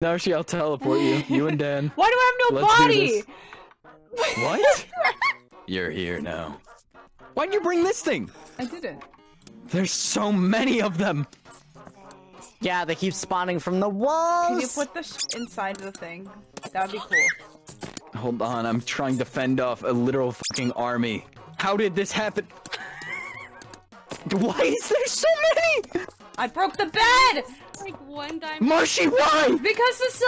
Narushi, I'll teleport you. You and Dan. Why do I have no Let's body? What? You're here now. Why'd you bring this thing? I didn't. There's so many of them. Yeah, they keep spawning from the walls. Can you put the sh inside the thing? That would be cool. Hold on, I'm trying to fend off a literal fucking army. How did this happen? Why is there so many? I broke the bed! Like one diamond. Marshy, why? Because the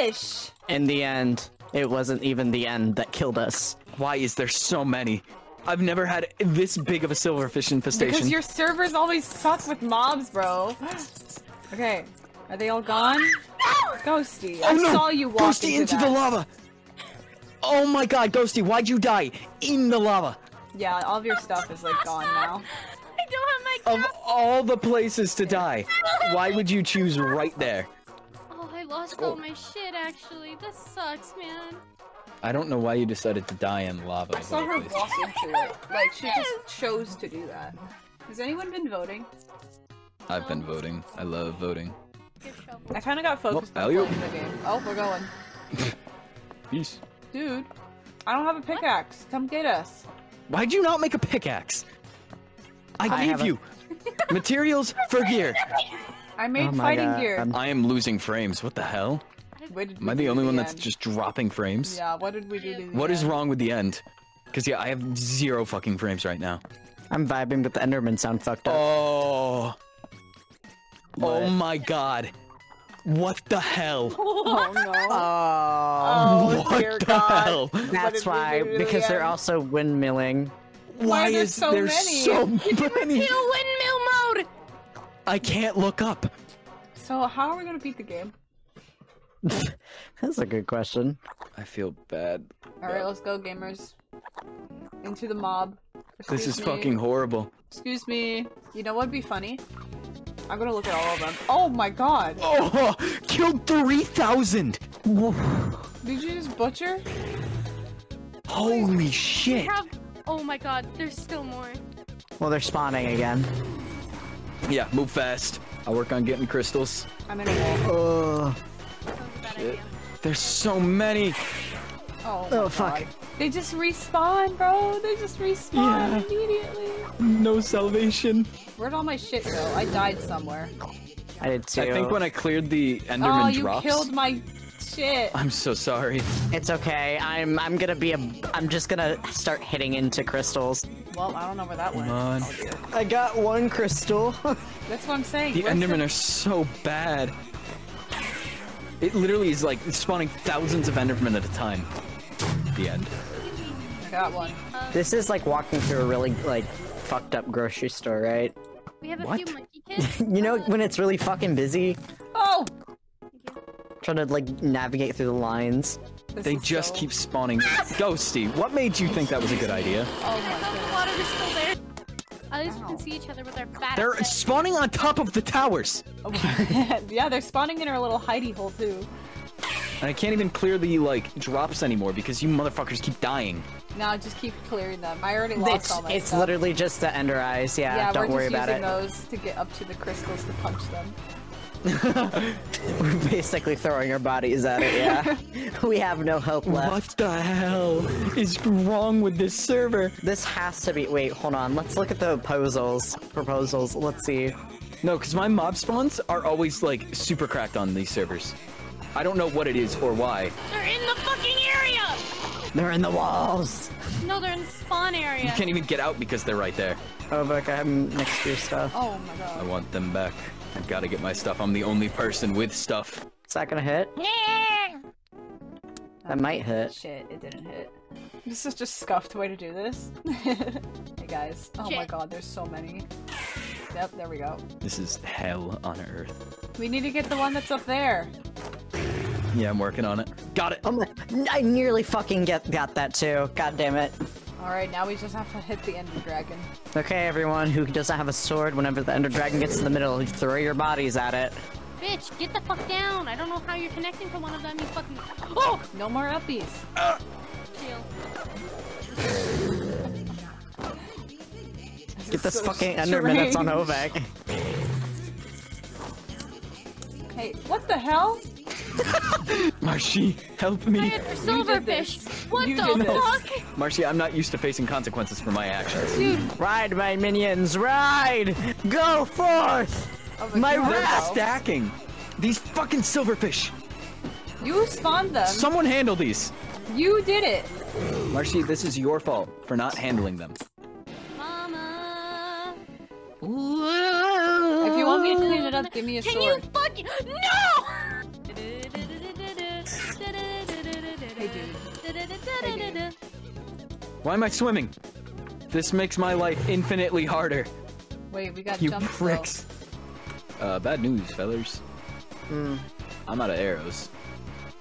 silverfish! In the end, it wasn't even the end that killed us. Why is there so many? I've never had this big of a silverfish infestation. Because your servers always suck with mobs, bro. okay. Are they all gone? Ghosty, oh, I oh no! saw you walk Ghosty into that. the lava! Oh my god, Ghosty, why'd you die? In the lava! Yeah, all of your stuff is like gone now. I don't have my Of all the places to die, why would you choose right there? Oh, I lost all my shit. Actually, this sucks, man. I don't know why you decided to die in lava. I saw her walk into it. Like, she just chose to do that. Has anyone been voting? I've been voting. I love voting. I kind of got focused Well, on alley-oop. the game. Oh, we're going. Peace. Dude, I don't have a pickaxe. Come get us. Why'd you not make a pickaxe? I, I gave haven't- you materials for gear. I made Oh fighting God. gear. I am losing frames. What the hell? What Am I the to only one that's just dropping frames? Yeah, what did we do to the What is end? wrong with the end? Because yeah, I have zero fucking frames right now. I'm vibing, but the Enderman sound fucked up. Oh. What? Oh my god. What the hell? Oh no. Oh, Oh, what dear the God. hell? That's why, do to the because they're end? also windmilling. Why are there is so there many? so many? Kill windmill mode. I can't look up. So how are we gonna beat the game? That's a good question. I feel bad. Alright, let's go, gamers. Into the mob. This is me. fucking horrible. Excuse me. You know what'd be funny? I'm gonna look at all of them. Oh my god! Oh, killed 3,000! Did you just butcher? Holy We shit! have. Oh my god, there's still more. Well, they're spawning again. Yeah, move fast. I'll work on getting crystals. I'm in a wall. Ugh. That was a bad idea. There's so many. Oh, Oh, fuck. God. They just respawn, bro. They just respawn Yeah. immediately. No salvation. Where'd all my shit go? I died somewhere. I did too. I think when I cleared the Enderman oh, you killed my shit. I'm so sorry. It's okay. I'm I'm gonna be a. I'm just gonna start hitting into crystals. Well, I don't know where that went. Come on. Oh, I got one crystal. That's what I'm saying. The Where's Endermen are so bad. It literally is like spawning thousands of Endermen at a time. The end. I got one. this is like walking through a really like fucked up grocery store, right? We have a What? few monkey kids. You know when it's really fucking busy, Oh! Trying to like navigate through the lines. This They just so- keep spawning. Ghosty, what made you think that was a good idea? Oh my the god. water is still there. At least we can see each other with our fat. They're heads. spawning on top of the towers! yeah, they're spawning in our little hidey hole too. And I can't even clear the, like, drops anymore because you motherfuckers keep dying. No, just keep clearing them. I already lost It's all my it's stuff. literally just the ender eyes. Yeah, yeah, don't we're just using those to get up to the crystals to punch them. We're basically throwing our bodies at it. Yeah, we have no hope left. What the hell is wrong with this server? This has to be. Wait, hold on. Let's look at the proposals. Proposals. Let's see. No, because my mob spawns are always, like, super cracked on these servers. I don't know what it is or why. They're in the fucking area. They're in the walls. No, they're in the spawn area. You can't even get out because they're right there. Oh, look, I'm next to your stuff. Oh my god. I want them back. I've got to get my stuff. I'm the only person with stuff. Is that gonna hit? That might hit. Shit, it didn't hit. This is just scuffed way to do this. hey guys. Oh my god, there's so many. Yep, there we go. This is hell on earth. We need to get the one that's up there. Yeah, I'm working on it. Got it. Oh my! I nearly fucking get got that too. God damn it. Alright, now we just have to hit the ender dragon. Okay, everyone who doesn't have a sword, whenever the ender dragon gets to the middle, throw your bodies at it. Bitch, get the fuck down. I don't know how you're connecting to one of them. You fucking. Oh, No more uppies. chill. Get this So fucking enderman that's on strange. Oveq. Hey, what the hell? Marshy, help I me. had for You did silverfish. What You the did this. fuck? Marshy, I'm not used to facing consequences for my actions. Dude, Ride, my minions, ride! Go forth! Oh, my God. Wrath! stacking. These fucking silverfish. You spawned them. Someone handle these. You did it. Marshy, this is your fault for not handling them. mama. If you want me to clean it up, give me a Can sword. you fucking no? Why am I swimming? This makes my life infinitely harder. Wait, we got You jump pricks. Uh, bad news, fellas. I'm out of arrows.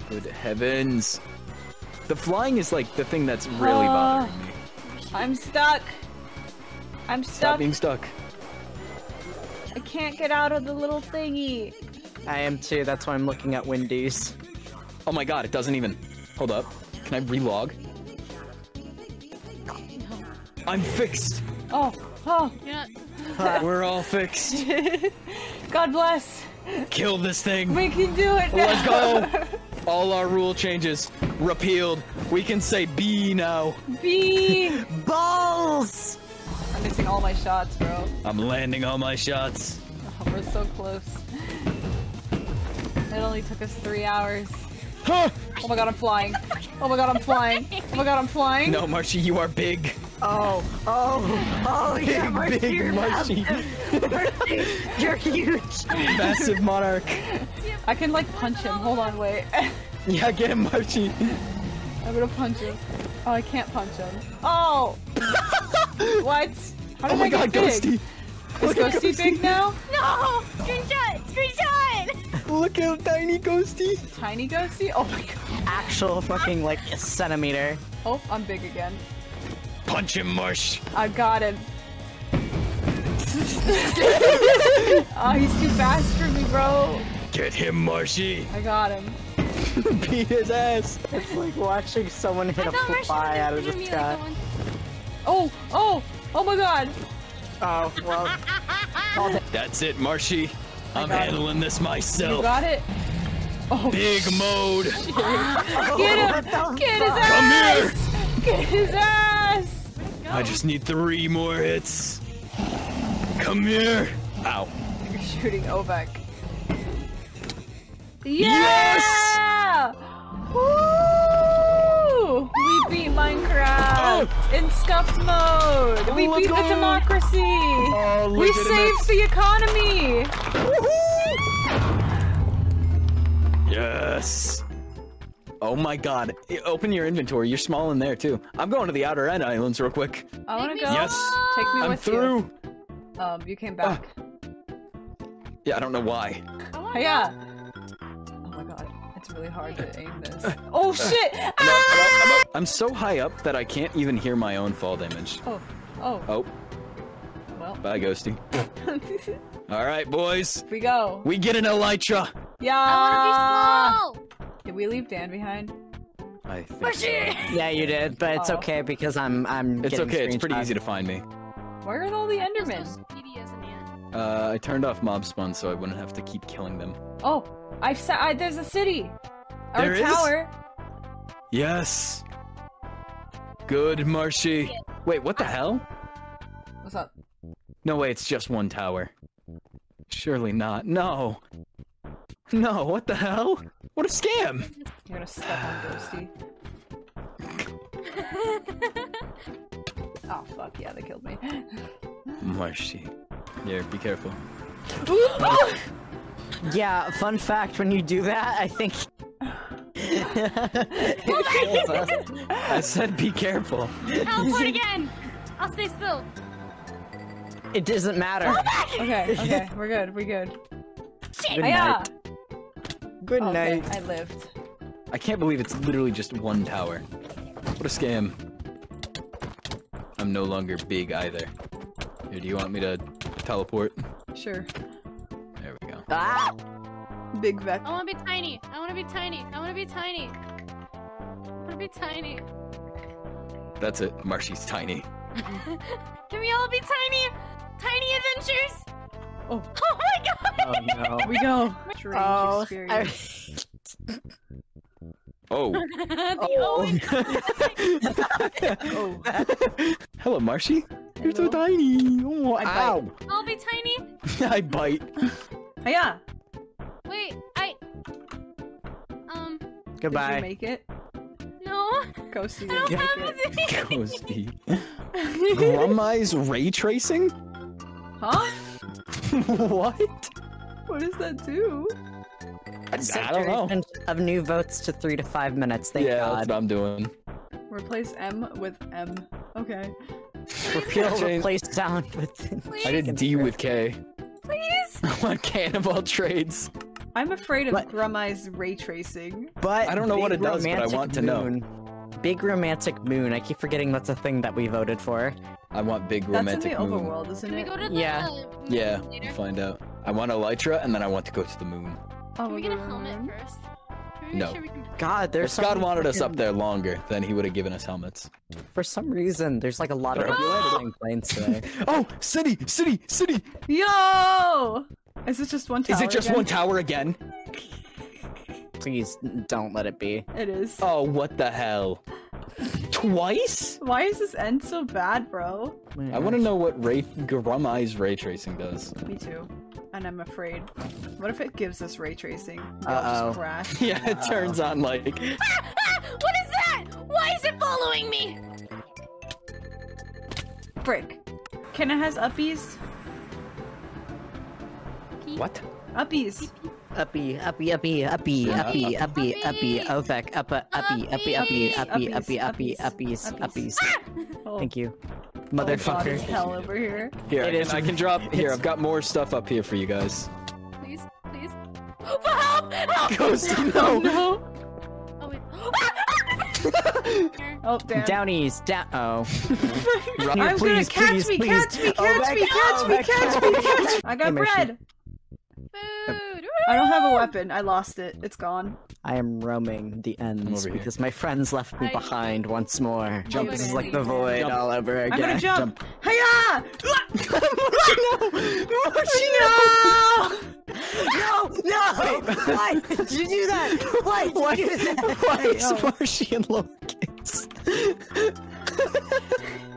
Good heavens. The flying is like the thing that's really Ah. bothering me. I'm stuck. I'm stuck. Stop stuck. being stuck. I can't get out of the little thingy. I am too, that's why I'm looking at Wendy's. Oh my god, it doesn't even. Hold up. Can I relog? I'm fixed. Oh, oh. You're. We're all fixed. God bless. Kill this thing. We can do it. now. Let's go. All our rule changes repealed. We can say B now. B. Balls! I'm missing all my shots, bro. I'm landing all my shots. Oh, we're so close. It only took us three hours. Huh. Oh my god, I'm flying. Oh my god, I'm flying. Oh my god, I'm flying. No, Marshy, you are big. Oh, oh, oh, yeah, Marcy, big you're Marshy. Marcy, you're huge! Massive monarch. I can like punch him. Hold on, wait. Yeah, get him, Marshy. I'm gonna punch him. Oh, I can't punch him. Oh! what? How did Oh my I god, big? Ghosty. Is Look at Ghosty big now? No! Screenshot! Screenshot! Look at tiny Ghosty. Tiny Ghosty? Oh my god. Actual fucking, like, a centimeter. Oh, I'm big again. Punch him, Marsh. I got him. oh, he's too fast for me, bro. Get him, Marshy. I got him. Beat his ass. It's like watching someone hit a thought Marcia fly out of the gonna be like sky. the one- Oh, oh, oh my god. Oh, well, That's it, Marshy. I'm got it. handling this You myself. got it? Oh, Big mode. get him! Get his Come ass! Get his ass! I just need three more hits. Come here. Ow. You're shooting Oveq. Yes! Woo! We beat Minecraft oh! in scuffed mode. We Oh, let's beat the democracy. Oh, we saved the economy. Yes. Oh my god. Open your inventory. You're small in there too. I'm going to the outer end islands real quick. I want to go. Yes. Take me I'm with through. you. Um, you came back. Yeah, I don't know why. I yeah. Oh my god, it's really hard to aim this. Oh shit! I'm, Ah! up, I'm, up, I'm, up. I'm so high up that I can't even hear my own fall damage. Oh, oh, Oh, well. bye, Ghosty. All right, boys. we go. We get an elytra. Yeah. I wanna be small! Did we leave Dan behind? I think Marshy! yeah, you did, but it's Oh. okay because I'm, I'm. It's okay. It's pretty easy to find me. Where are all the Feels Endermen? so speedy as an ant. Uh, I turned off mob spawn so I wouldn't have to keep killing them. Oh, I've sa- I, there's a city. Or There a is? tower. Yes. Good, Marshy. Wait, what the hell? What's up? No way, it's just one tower. Surely not. No. No, what the hell? What a scam! You're gonna step on Ghosty. Oh fuck yeah, they killed me. Marshy. Here, be careful. Yeah, fun fact: when you do that, I think. it kills us. I said be careful. Teleport again! I'll stay still. It doesn't matter. okay, okay, we're good, we're good. Shit! Good yeah. night. Okay. I lived. I can't believe it's literally just one tower. What a scam. I'm no longer big either. Here, do you want me to teleport? Sure. There we go. Ah! Big Vec. I wanna be tiny. I wanna be tiny. I wanna be tiny. I wanna be tiny. That's it. Marshy's tiny. Can we all be tiny? Tiny adventures? Oh. Oh my god! Oh no. We go. Strange Oh, experience. I- Oh. the Oh. Oh. Hello, Marshy. You're so tiny. Oh, I bite. ow. I'll be tiny. I bite. Hiya! Wait, I. Um, Did you Goodbye. make it? no. Ghosty I didn't don't make have it. Ghosty. huh? Grumeyes ray tracing? Huh? what? What does that do? I, I don't know. Of new votes to three to five minutes. Thank yeah, that's God. what I'm doing. Replace M with M. Okay. Repeal, replace sound with. Please, I did D with K. please. I want cannibal trades. I'm afraid of What? Grumeyes ray tracing. But I don't know what it does, but I Romantic want to know. Big romantic moon. I keep forgetting that's a thing that we voted for. I want big romantic. That's in romantic the moon. overworld, isn't Can we it? go to the Yeah. moon Yeah, later? we'll find out. I want Elytra, and then I want to go to the moon. Oh, Can we get a we're helmet first? Can we make No. sure can... God, there's If Scott so many wanted us up there longer, then he would have given us helmets. For some reason, there's like a lot of Better flying planes today. Oh, city, city, city! Yo! Is it just one tower? Is it just again? one tower again? Please don't let it be. It is. Oh, what the hell? Twice? Why is this end so bad, bro? Oh I want to know what ray Grumeyes ray tracing does. Me too. And I'm afraid. What if it gives us ray tracing? Uh-oh. just crash. Yeah, it turns on like Ah! Ah! What is that? Why is it following me? Frick. Kenna has uppies. what? Uppies. Uppy, uppy, uppy, uppy, uppy, uppy, uppy, Oveq, uppa, uppy, uppy, uppy, uppy, uppy, uppy, uppies, uppies. Oh, Thank you, oh God, motherfucker. Oh, it's hell over here. Here, I It can, I can drop. Here, it's- I've got more stuff up here for you guys. Please, please. Help! Help! Ghost, Oh no. no! Oh wait. Oh, oh damn. Downies, down. Oh. Run. I'm please, gonna catch please, me, please. catch me, Oh, catch back me, catch me, catch me, catch me. I got bread. Food! I don't have a weapon. I lost it. It's gone. I am roaming the ends because my friends left me I- behind once more. Jump. This is like the void Jump. all over again. I'm gonna jump. Hiya! No, no! Why did you do that? Why did Why, you do that? why is oh. No. Marshy in lowercase?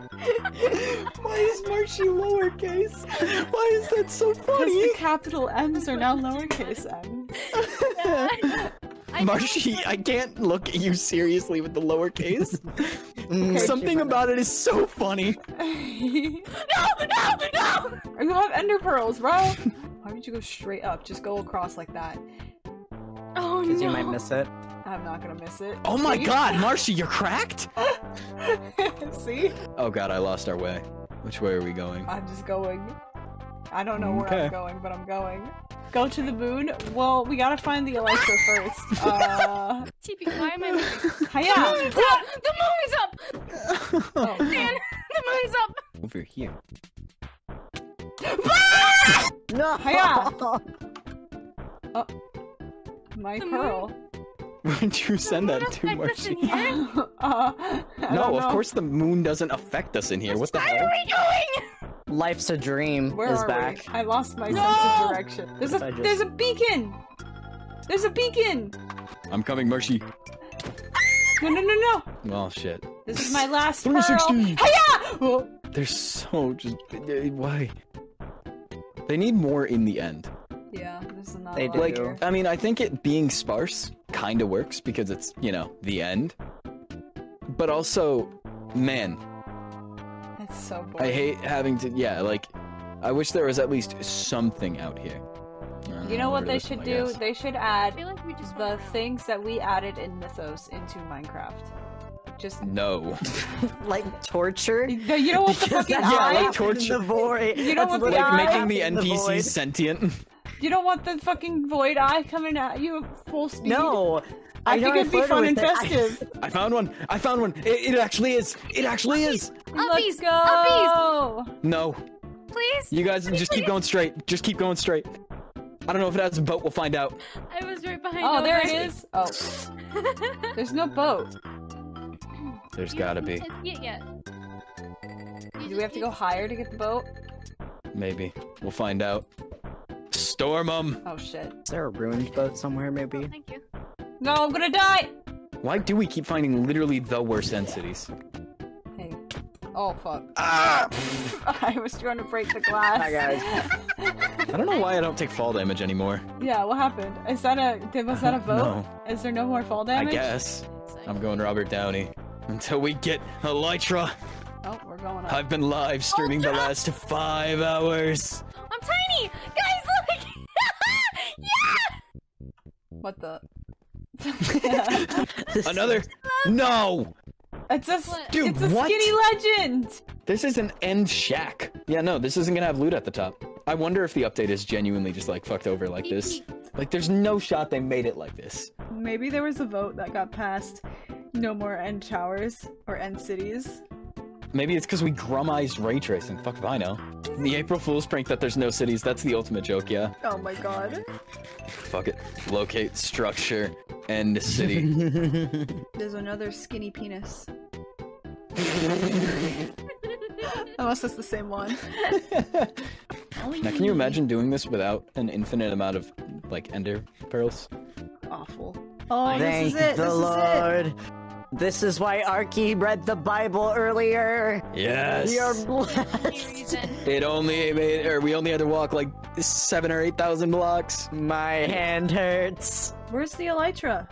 why is Marshy lowercase? Why is that so funny? Because the capital M's are now lowercase m's. I Marshy, I can't look at you seriously with the lowercase. Mm, Something about it is so funny. you No! No! No! have ender pearls, bro. Why would you go straight up? Just go across like that. Oh no! Because you might miss it. I'm not gonna miss it. Oh my See? god, Marshy, you're cracked? See? Oh god, I lost our way. Which way are we going? I'm just going. I don't know where Okay. I'm going, but I'm going. Go to the moon? Well, we gotta find the Elytra first. Uh, TP, why am I moving? hiya! the moon's up! The moon's up! Oh, Dan, the moon's up! Over here. No! Hiya! my The pearl. Where'd you send that to, Affect us in Marshy? here? uh, No, of course the moon doesn't affect us in here. What the Where hell? are we going? Life's a dream Where is are back. we? I lost my sense of direction. There's I a just- there's a beacon. There's a beacon. I'm coming, Marshy. No no no no. Oh shit. This is my last pearl. 360. Hiya! Oh, They're so just. Why? They need more in the end. yeah, there's not They a lot do. Like. I mean, I think it being sparse kind of works because it's, you know, the end. But also, man, It's so boring. I hate having to. Yeah, like, I wish there was at least something out here. Uh, You know what they should one, do? They should I add feel like we just the went things that we added in Mythos into Minecraft. Just No. like torture. you you don't want the fucking that's what eye. like happened torture. The void. You don't That's want the literally eye. Making the in void. NPCs sentient. You don't want the fucking void eye coming at you at full speed. No, I, know think it'd be fun and it. I- festive. I found one. I found one. It, it actually is. It actually is. Let's Uppies! go. No. Please? You guys just keep going straight. Just keep going straight. I don't know if it has a boat. We'll find out. I was right behind Oh, there it is. Oh, there's no boat. There's You gotta be. said it yet. Do we have to go higher to get the boat? Maybe. We'll find out. Storm 'em. Oh shit. Is there a ruined boat somewhere, maybe? Thank you. No, I'm gonna die. Why do we keep finding literally the worst end cities? Hey. Oh fuck. Ah! I was trying to break the glass. Hi, guys. I don't know why I don't take fall damage anymore. Yeah, what happened? Is that a did, was that a vote? No. Is there no more fall damage? I guess. I'm going Robert Downey. Until we get Elytra, Oh, we're going up. I've been live streaming the last five hours. What the? Another. No! It's a What? Dude, it's a what? skinny legend. This is an end shack. Yeah, no, this isn't gonna have loot at the top. I wonder if the update is genuinely just like fucked over like this. Like, there's no shot they made it like this. Maybe there was a vote that got passed. No more end towers or end cities. Maybe it's because we grumized ray tracing. Fuck if I know. The April Fool's prank that there's no cities, that's the ultimate joke, yeah. Oh my god. Fuck it. Locate, structure, end city. There's another skinny penis. Unless it's the same one. now, can you imagine doing this without an infinite amount of, like, ender pearls? Awful. Oh, Thank this is it. the this is it. Lord. This is why Arky read the Bible earlier. Yes. You're blessed. It only made, or we only had to walk like seven or eight thousand blocks. My hand hurts. Where's the elytra?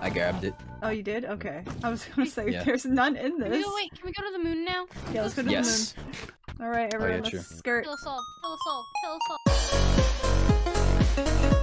I grabbed it. Oh, you did? Okay. I was gonna say Yeah. there's none in Can we this. go, wait, can we go to the moon now? Yeah, let's go to Yes. the moon. All right, oh, everyone, yeah, let's true. skirt. Kill us all. Kill us all. Kill us all.